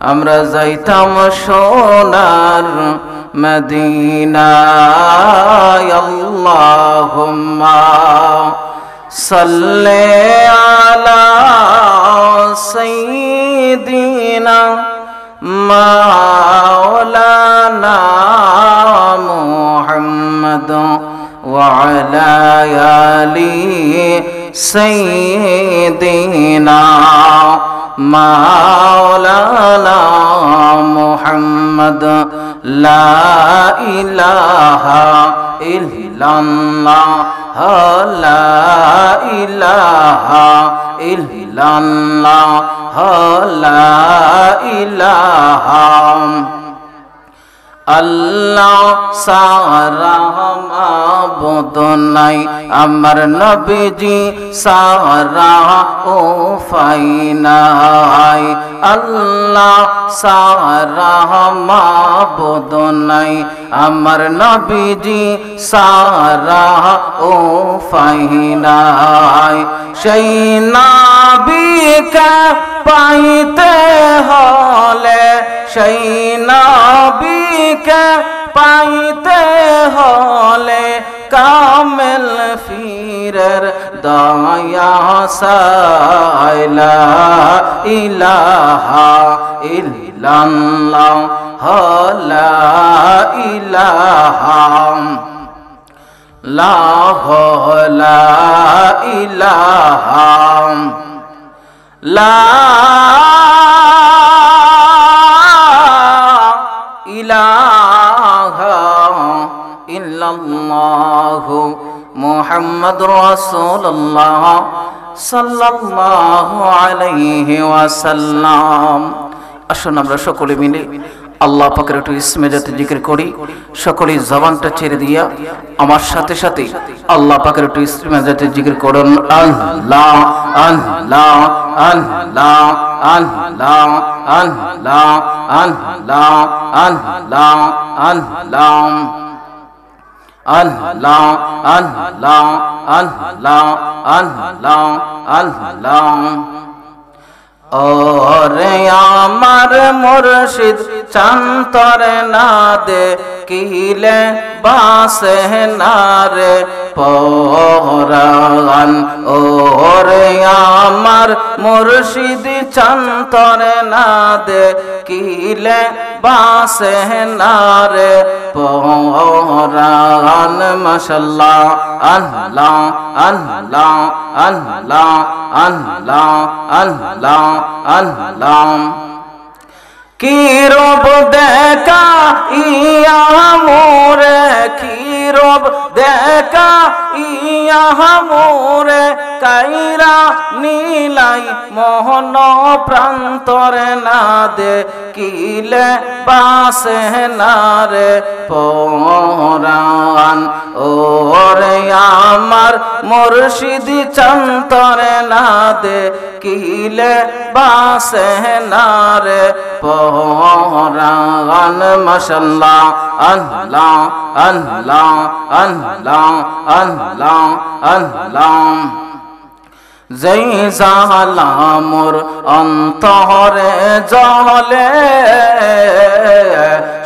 আমরা যাইতাম সোনার মদিনায় আল্লাহুম্মা সাল্লি আলা সাইয়্যিদিনা মাওলানা মুহাম্মদ ওয়া আলা আলি সাইয়্যিদিনা مولانا محمد لا إله إلا الله لا إله إلا الله لا إله আল্লাহ সারা নাই। আমার নবীজি সারা ও ফাইনাই আল্লাহ সারা মাবুদ নাই। আমার নবীজি সারা ও ফাইনাই সেই নাবিকে পাইতে হলে সেই নবীকে পাইতে হলে কামেল ফিরের দয়া সাইলা ইলাহা ইল্লাল্লাহ, হলা ইলাহা, লা হলা ইলাহা, লা ইল্লাল্লাহু মুহাম্মাদুর রাসূলুল্লাহ সাল্লাল্লাহু আলাইহি ওয়াসাল্লাম। আসুন আমরা সকলে মিলে আল্লাহ পাকের একটু ইসমে যাতে জিকির করি সকলেই জবানটা ছেড়ে দিয়া আমার সাথে সাথে আল্লাহ পাকের একটু ইসমে যাতে জিকির করুন। আল্লাহ আল্লাহ আল্লাহ আল্লাহ আল্লাহ আল্লাহ আল্লাহ আল্লাহ। আল্লাহ আল্লাহ আল্লাহ আল্লাহ আল্লাহ। ওরে আমার মুর্শিদ চান্তরে না দে কিলে বাসে না রে পরান ওরে আমার মুর্শিদ চান্তরে না দে কিলে বাসে না রে পরান, মাশাল্লাহ, আল্লাহ আল্লাহ আল্লাহ আল্লাহ আল্লাহ আল্লাহ। কি রূপ দেখা ইয়া মোরে কি রূপ দেখা ইয়া মোরে কাইরা নীলাই মোহন প্রান্তরে না দে কিলে বাসে না রে পরান। ওরে আমার মুর্শিদি চন্তরে না দে কিলে বাসে না রে পরান। মশাল্লাহ, আল্লাহ আল্লাহ আল্লাহ আল্লাহ আল্লাহ। যেই জালা মোর অন্তরে জলে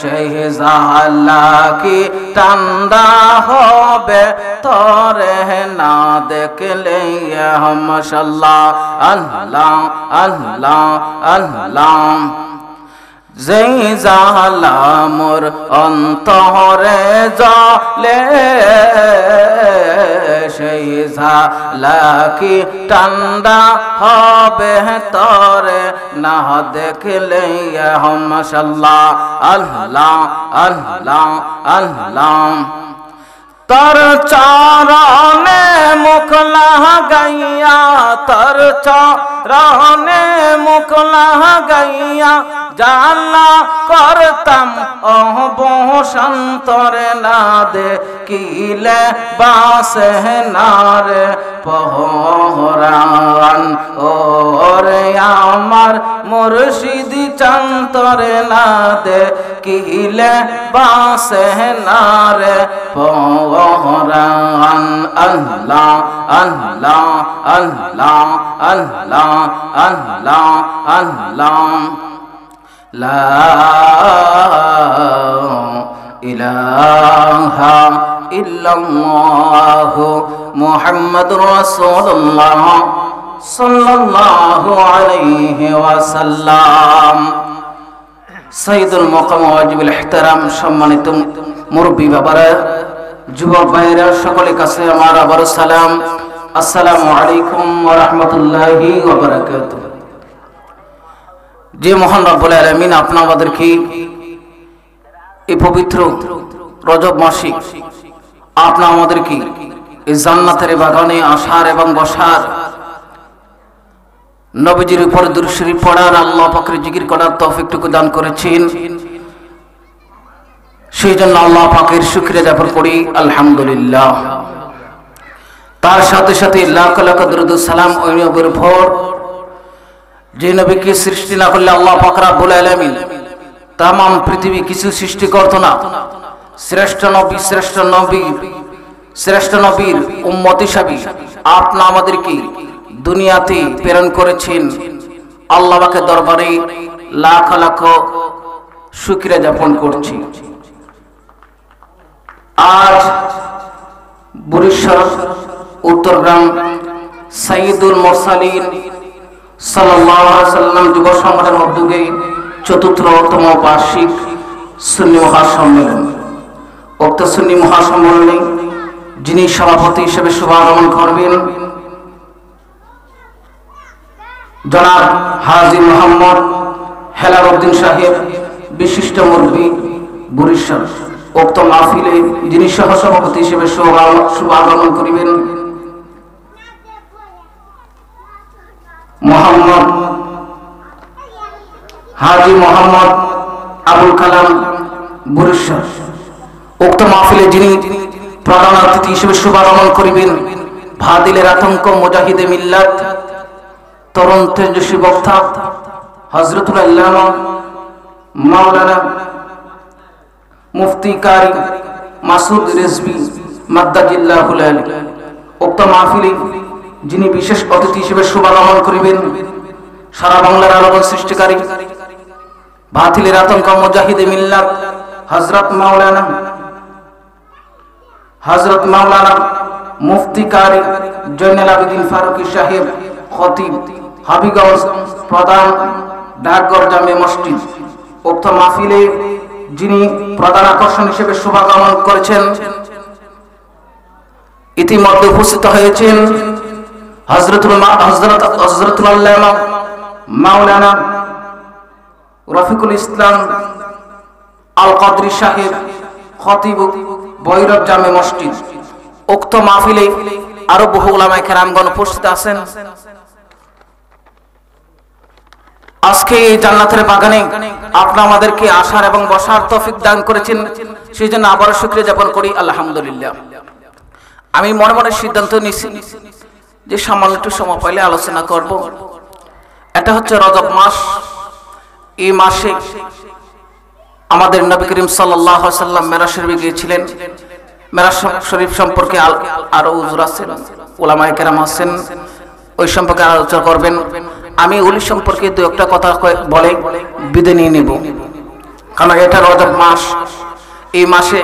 সেই জালা কি ঠান্ডা হবে তরে না দেখলে মশাল্লাহ আল্লাহ আল্লাহ আল্লাহ যেই জালা মোর অন্তরে জলে সেই জালা কি ঠান্ডা হবে তরে? না দেখলে মশাল্লাহ, আল্লাহ আল্লাহ আল্লাহ। তর চরণে মুখ লাগাইয়া, তর চরণে মুখ লাগাইয়া জানা করতাম অহ বসন্তরে না দে কিলে বাসে না রে পহরান। ওরে আমার মুর্শিদি চন্তরে না দে কিলে বাসে না রে পহরান আল্লাহ আল্লাহ আল্লাহ আল্লাহ আল্লাহ আল্লাহ। লা ইলাহা ইল্লাল্লাহ মুহাম্মাদুর রাসূলুল্লাহ সাল্লাল্লাহু আলাইহি ওয়াসাল্লাম। সঈদুল মকাম ওয়াজিবুল ইহতারাম সম্মানিত মুরব্বী বাবারা, যুবক ভাইরা সকলের কাছে আমার আবার সালাম। আসসালামু আলাইকুম ওয়া রাহমাতুল্লাহি ওয়া বারাকাতুহু। যে মহান রব্বুল আলামিন আপনা আমাদেরকে এই পবিত্র রজব মাসে আপনা আমাদেরকে এই জান্নাতের বাগানে আসার এবং বসার নবীজির উপর দুরুশরী পড়ার আল্লাহ পাকের জিকির করার তৌফিকটুকু দান করেছেন। সেই জন্য আল্লাহ পাকের শুক্রিয়া জ্ঞাপন করি, আলহামদুলিল্লাহ। তার সাথে সাথে লাখ লাখ দরুদ সালাম ওই নবীর উপর। যে নবীকে সৃষ্টি না করলে আল্লাহ পাক রাব্বুল আলামিন তাম পৃথিবী কিছু সৃষ্টি করত না। শ্রেষ্ঠ নবী শ্রেষ্ঠ নবী, শ্রেষ্ঠ নবীর উম্মত হিসাবে আপনা আমাদেরকে দুনিয়াতে প্রেরণ করেছেন। আল্লাহকে দরবারে লাখ লাখ শুক্রিয়া যাপন করছি। আজ বরিশ্বর উত্তরগ্রাম সাইদুল মোরসালিন সাল্লাম যুব সংগঠনের উদ্যোগে চতুর্থতম বার্ষিক সুন্নি মহাসম্মেলন। উক্ত সুন্নি মহাসম্মেলনে যিনি সভাপতি হিসেবে শুভাগমন করবেন জনাব হাজি মোহাম্মদ হেলার উদ্দিন সাহেব, বিশিষ্ট মুরব্বী, বরিশাল। উক্ত মাহফিলে যিনি সহসভাপতি হিসেবে শুভাগমন করিবেন, মোহাম্মদ হাজি মোহাম্মদ আবুল কালাম বরিশাল। উক্ত মাহফিলে যিনি প্রধান অতিথি হিসেবে শুভাগমন করিবেন, ভাদিলের আতঙ্ক মুজাহিদে মিল্লাত তরুণ তেজস্বী বক্তা হজরতুল আল্লামা মাওলানা মুফতি কারি মাসুদ রেজবি মাদ্দাজিল্লাহুল আলী উক্ত মাহফিলে যিনি বিশেষ অতিথি হিসেবে শুভাগমন করিবেন, সারা বাংলার আলোড়ন সৃষ্টিকারী বাতিলের আতঙ্ক মুজাহিদে মিল্লাত হজরত মাওলানা হজরত মাওলানা মুফতি কারি জৈনাল আবেদিন ফারুকি সাহেব খতিব হাবিগঞ্জ প্রধান ডাকঘর জামে মসজিদ। উক্ত মাহফিলে যিনি প্রধান আকর্ষণ হিসেবে শুভাগমন করেছেন, ইতিমধ্যে উপস্থিত হয়েছেন হজরতুল হজরত হজরতুল মাওলানা রফিকুল ইসলাম আল কাদরি সাহেব খতিব বৈরব জামে মসজিদ। উক্ত মাহফিলে আরও বহু ওলামায়ে কেরামগণ উপস্থিত আছেন। আজকে এই জান্নাতের বাগানে আপনি আমাদেরকে আসার এবং বসার তৌফিক দান করেছেন সেই জন্য আবারও শুক্রিয়া জ্ঞাপন করি, আলহামদুলিল্লাহ। আমি মনে মনে সিদ্ধান্ত নিছি যে সামান্য একটু সময় পাইলে আলোচনা করব। এটা হচ্ছে রজব মাস। এই মাসে আমাদের নবী করিম সাল্লাহ সাল্লাম মেরা শরীফে গিয়েছিলেন। শরীফ সম্পর্কে আরও উজুর আছেন ওলামায় কেরাম আছেন, ওই সম্পর্কে আলোচনা করবেন। আমি ওলি সম্পর্কে দু একটা কথা বলে বিদে নিয়ে নেব। কারণ এটা রজব মাস। এই মাসে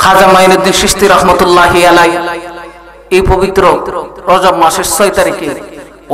খাজা মাইনুদ্দিন সিস্তি রহমতুল্লাহ আলাই এই পবিত্র রজব মাসের ছয় তারিখে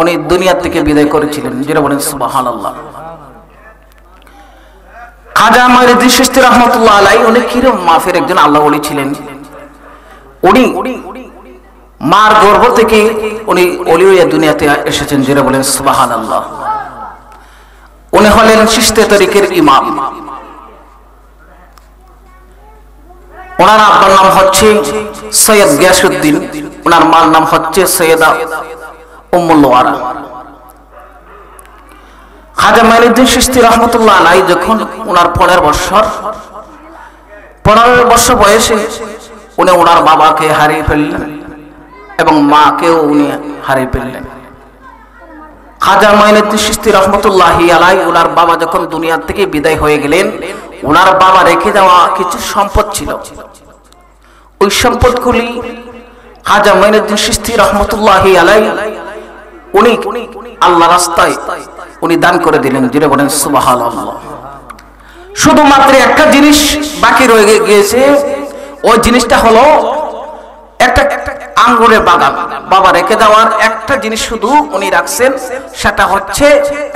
উনি দুনিয়ার থেকে বিদায় করেছিলেন। যেটা বলেন সুবাহান আল্লাহ খাজা মাইনুদ্দিন সিস্তি রহমতুল্লাহ আলাই, উনি কিরম মাফের একজন আল্লাহ বলি ছিলেন। উনি, মার গর্ভ থেকে উনি অলিয়া দুনিয়াতে এসেছেন, যেটা বলেন সুবাহান আল্লাহ উনি হলেন সিস্তে তরিকের ইমাম। ওনার আব্বার নাম হচ্ছে সৈয়দ গিয়াসুদ্দিন ওনার মার নাম হচ্ছে সৈয়দা উম্মুল্লারা খাজা মাইনুদ্দিন সিস্তি রহমতুল্লাহ আলাই যখন ওনার পনেরো বছর পনেরো বছর বয়সে উনি ওনার বাবাকে হারিয়ে ফেললেন এবং মাকেও উনি হারিয়ে ফেললেন। খাজা মাইনুদ্দিন সিস্তি রহমতুল্লাহ আলাই ওনার বাবা যখন দুনিয়ার থেকে বিদায় হয়ে গেলেন, ওনার বাবা রেখে দেওয়া কিছু সম্পদ ছিল। ওই সম্পদগুলি খাজা মাইনুদ্দিন সিস্তি রহমতুল্লাহ আলাই উনি আল্লাহ রাস্তায় উনি দান করে দিলেন। যেটা বলেন সুবাহ শুধুমাত্র একটা জিনিস বাকি রয়ে গিয়েছে। ওই জিনিসটা হলো একটা আঙ্গুরের বাগান। বাবা রেখে দেওয়ার একটা জিনিস শুধু উনি রাখছেন, সেটা হচ্ছে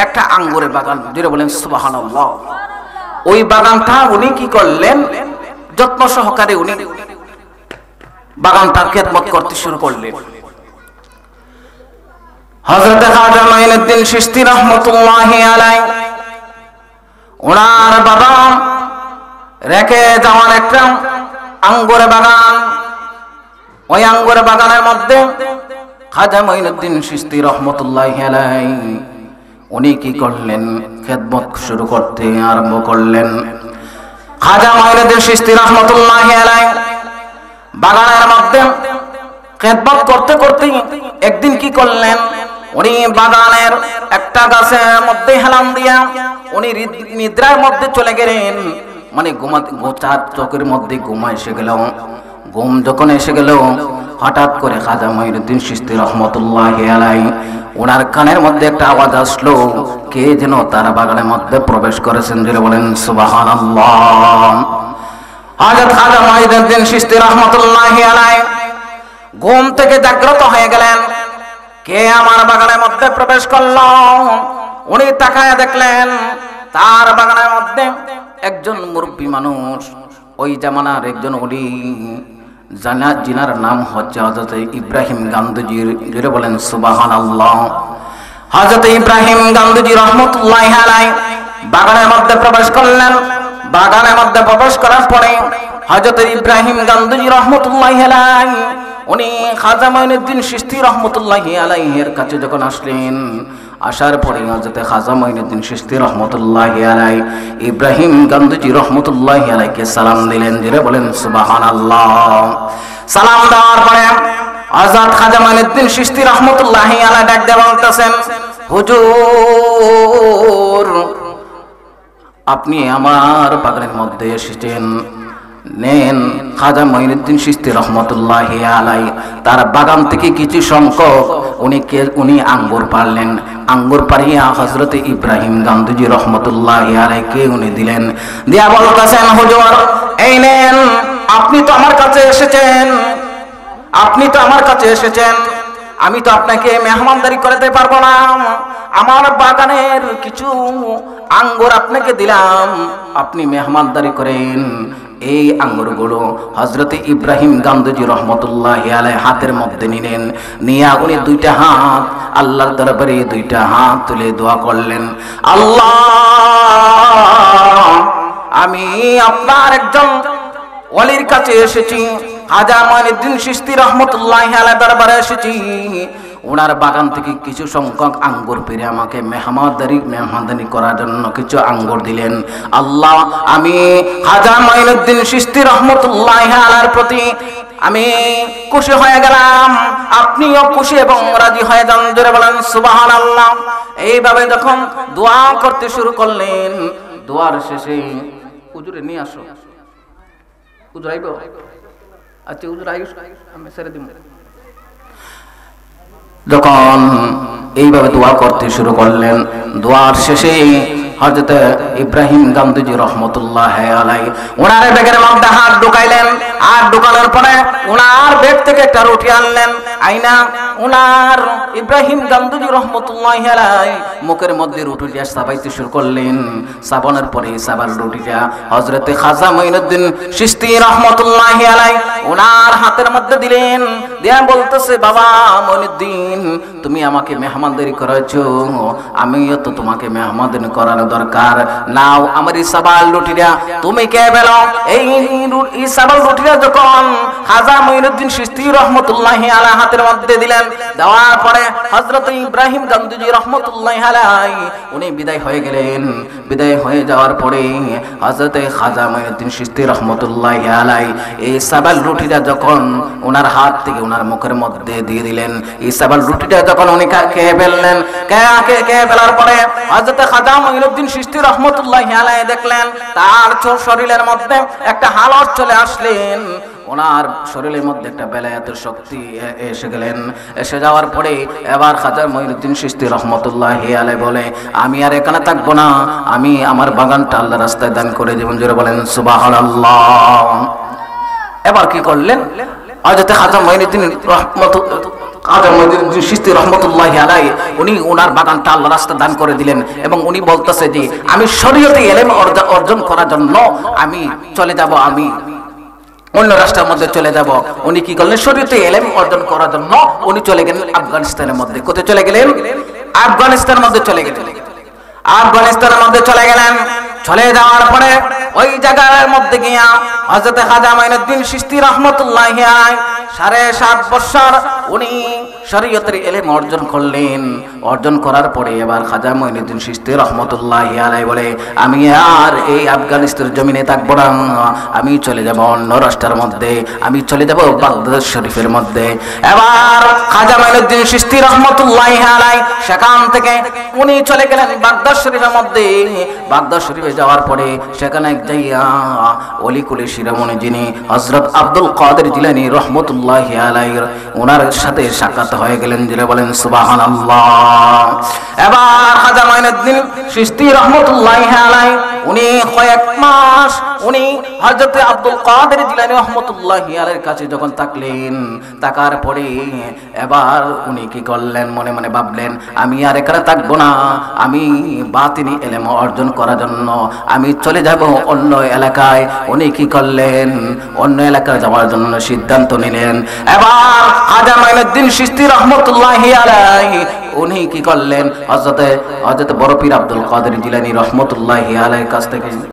একটা আঙ্গুরের বাগান। যেটা বলেন সুবাহান ওই বাগানটা উনি কি করলেন? যত্ন সহকারে উনি বাগানটার খেদমত করতে শুরু করলেন। হজরত খাজা মাইনুদ্দিন সিস্তি রহমতুল্লাহ আলাই ওনার বাবা রেখে যাওয়ার একটা আঙ্গুর বাগান। ওই আঙ্গুর বাগানের মধ্যে খাজা মঈনুদ্দিন সিস্তি রহমতুল্লাহ আলাই উনি কি করলেন? খেদমত শুরু করতে আরম্ভ করলেন। খাজা মঈনুদ্দিন সিস্তি রহমতুল্লাহ আলাই বাগানের মধ্যে খেদমত করতে করতে একদিন কি করলেন? উনি বাগানের একটা গাছের মধ্যে হেলাম দিয়া উনি নিদ্রার মধ্যে চলে গেলেন। মানে ঘুমাতে চার চোখের মধ্যে ঘুমা এসে গেল। ঘুম যখন এসে গেল, হঠাৎ করে খাজা মহিরুদ্দিন সিস্তি রহমতুল্লাহ আলাই ওনার কানের মধ্যে একটা আওয়াজ আসলো। কে যেন তার বাগানের মধ্যে প্রবেশ করেছেন যেটা বলেন সুবাহান হাজরত খাজা মহিরুদ্দিন সিস্তি রহমতুল্লাহ আলাই ঘুম থেকে জাগ্রত হয়ে গেলেন। কে আমার বাগানের মধ্যে প্রবেশ করল? উনি তাকায় দেখলেন, তার বাগানের মধ্যে একজন মুরব্বী মানুষ। ওই জামানার একজন অলি জানা, জিনার নাম হচ্ছে হজরত ইব্রাহিম গান্ধীজির যেটা বলেন সুবাহান আল্লাহ হজরত ইব্রাহিম গান্ধীজি রহমতুল্লাহ বাগানের মধ্যে প্রবেশ করলেন। বাগানের মধ্যে প্রবেশ করার পরে হজরত ইব্রাহিম গান্ধীজি রহমতুল্লাহ উনি খাজা মঈনুদ্দিন সিস্তি রহমতুল্লাহ আলাইহের কাছে যখন আসলেন, আসার পরে হজরতে খাজা মঈনুদ্দিন সিস্তি রহমতুল্লাহ আলাই ইব্রাহিম গান্ধীজি রহমতুল্লাহ আলাইকে সালাম দিলেন যেটা বলেন সুবাহান আল্লাহ সালাম দেওয়ার পরে আজাদ খাজা মঈনুদ্দিন সিস্তি রহমতুল্লাহ আলাই ডাক দিয়ে বলতেছেন, হুজুর, আপনি আমার বাগানের মধ্যে এসেছেন। নেন খাজা মহিনুদ্দিন সিস্তি রহমতুল্লাহ আলাই। তার বাগান থেকে কিছু সংখ্যক উনি কে উনি আঙ্গুর পারলেন। আঙ্গুর পারিয়া হজরত ইব্রাহিম গান্ধীজি রহমতুল্লাহ আলাইকে উনি দিলেন। দিয়া বলতেছেন, হুজুর, এই নেন, আপনি তো আমার কাছে এসেছেন। আপনি তো আমার কাছে এসেছেন। আমি তো আপনাকে মেহমানদারি করাতে পারব না। আমার বাগানের কিছু আঙ্গুর আপনাকে দিলাম। আপনি মেহমানদারি করেন। এই আঙ্গুরগুলো হজরত ইব্রাহিম গান্ধীজি রহমতুল্লাহ আলাই হাতের মধ্যে নিলেন। নিয়ে উনি দুইটা হাত, আল্লাহর দরবারে দুইটা হাত তুলে দোয়া করলেন। আল্লাহ, আমি আপনার একজন ওয়ালির কাছে এসেছি। হাজা মানিদ্দিন সিস্তি রহমতুল্লাহ আলাই দরবারে এসেছি। ওনার বাগান থেকে কিছু সংখ্যক আঙ্গুর পেরে আমাকে মেহমাদারি মেহমাদানি করার জন্য কিছু আঙ্গুর দিলেন। আল্লাহ, আমি হাজা মাইনুদ্দিন সিস্তি রহমতুল্লাহ আলার প্রতি আমি খুশি হয়ে গেলাম। আপনিও খুশি এবং রাজি হয়ে যান। জোরে বলেন সুবাহান আল্লাহ এইভাবে যখন দোয়া করতে শুরু করলেন, দোয়ার শেষে হুজুরে নিয়ে আসো। হুজুর আইব আচ্ছা আমি ছেড়ে দিব যখন এইভাবে দোয়া করতে শুরু করলেন দোয়ার শেষে হজরত ইব্রাহিম গান্ধীজি রহমতুল্লাহ আলাই ওনার ব্যাগের মধ্যে হাত ঢুকাইলেন আর ঢুকানোর পরে ওনার ব্যাগ থেকে একটা রুটি আনলেন। আইনা, ওনার ইব্রাহিম গান্ধীজি রহমতুল্লাহ মুখের মধ্যে রুটিটা সাবাইতে শুরু করলেন। সাবানের পরে সাবার রুটিটা হজরতে খাজা মঈনুদ্দিন সিস্তি রহমতুল্লাহ ওনার হাতের মধ্যে দিলেন। দিয়া বলতেছে, বাবা মঈনুদ্দিন, তুমি আমাকে মেহমানদারি করেছ আমিও তো তোমাকে মেহমানদারি করার দরকার। নাও আমার এই ইসাবাল রুটিরা তুমি কে বেল এই ইসাবাল যখন সিস্তি রহমতুল্লাহ হাতের মধ্যে দিলেন, দেওয়ার পরে হযরত ইব্রাহিম গান্ধীজি রহমতুল্লাহ আলাই উনি বিদায় হয়ে গেলেন। বিদায় হয়ে যাওয়ার পরে হযরত খাজা রহমতুল্লাহ আলাই এই সাবাল রুটিটা যখন ওনার হাত থেকে ওনার মুখের মধ্যে দিয়ে দিলেন, এই সাবাল রুটিটা যখন উনি খেয়ে ফেললেন খেয়ে ফেলার পরে হযরত খাজা মঈনুদ্দিন সিস্তি রহমতুল্লাহ আলাই দেখলেন, তার শরীরের মধ্যে একটা হালত চলে আসলেন। ওনার শরীরের মধ্যে একটা বেলায়াতের শক্তি এসে গেলেন। এসে যাওয়ার পরে এবার খাজা মঈনুদ্দিন সিস্তি রহমতুল্লাহ আলাই বলে, আমি আর এখানে থাকব না। আমি আমার বাগানটা আল্লাহ রাস্তায় দান করে জীবন জুড়ে বলেন সুবাহ এবার কি করলেন? খাজা রহমত সিস্তি রহমতুল্লাহ আলাই উনি ওনার বাগানটা আল্লাহ রাস্তা দান করে দিলেন এবং উনি বলতেছে যে, আমি শরীয়তে এলেম অর্জন করার জন্য আমি চলে যাব, আমি অন্য রাষ্ট্রের মধ্যে চলে যাব। উনি কি করলেন? শরীয়তে এলেম অর্জন করার জন্য উনি চলে গেলেন আফগানিস্তানের মধ্যে। কোথায় চলে গেলেন? আফগানিস্তানের মধ্যে চলে গেলেন। আফগানিস্তানের মধ্যে চলে গেলেন। চলে যাওয়ার পরে ওই জায়গার মধ্যে গিয়া হজরত খাজা মাইনুদ্দিন সিস্তি রহমতুল্লাহ সাড়ে সাত বছর উনি শরীয়তের এলেম অর্জন করলেন। অর্জন করার পরে এবার খাজা মঈনুদ্দিন সিস্তি রহমতুল্লাহ আলাই বলে, আমি আর এই আফগানিস্তানের জমিনে থাকব না। আমি চলে যাব অন্য রাষ্ট্রের মধ্যে। আমি চলে যাব বাগদাদ শরীফের মধ্যে। এবার খাজা মঈনুদ্দিন সিস্তি রহমতুল্লাহ আলাই সেখান থেকে উনি চলে গেলেন বাগদাদ শরীফের মধ্যে। বাগদাদ শরীফে যাওয়ার পরে সেখানে যাইয়া অলিকুলি শিরোমণি যিনি হজরত আব্দুল কাদের জিলানি রহমতুল্লাহ আলাই ওনার সাথে সাক্ষাৎ হয়ে গেলেন দিলে বলেন সুবাহান এবার খাজা মাইনুদ্দিন সৃষ্টি রহমতুল্লাহ আলাই উনি কয়েক মাস উনি হযরত আব্দুল কাদের জিলানী রহমতুল্লাহ আলাইহির কাছে যখন থাকলেন থাকার পরে এবার উনি কি করলেন? মনে মনে ভাবলেন, আমি আর এখানে থাকব না, আমি বাতিনি এলেম অর্জন করার জন্য, আমি চলে যাব অন্য এলাকায়। উনি কি করলেন? অন্য এলাকায় যাওয়ার জন্য সিদ্ধান্ত নিলেন। এবার খাজা মাইনুদ্দিন সিস্তি রহমতুল্লাহ আলাইহি, উনি কি করলেন? হযরতে, হযরত বড় পীর আব্দুল কাদের জিলানী রহমতুল্লাহ আলাইহির কাছ থেকে।